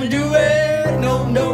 don't do it, no, no.